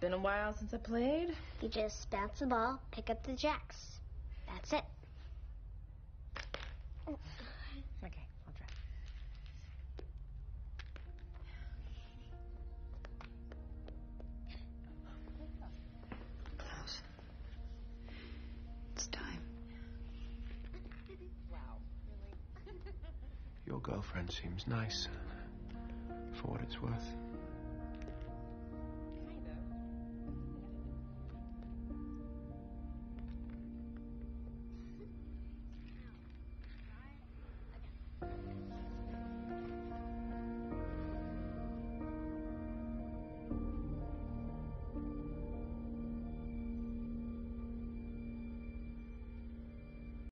Been a while since I played. You just bounce the ball, pick up the jacks. That's it. Okay, I'll try. Klaus. It's time. Wow, really? Your girlfriend seems nice. For what it's worth.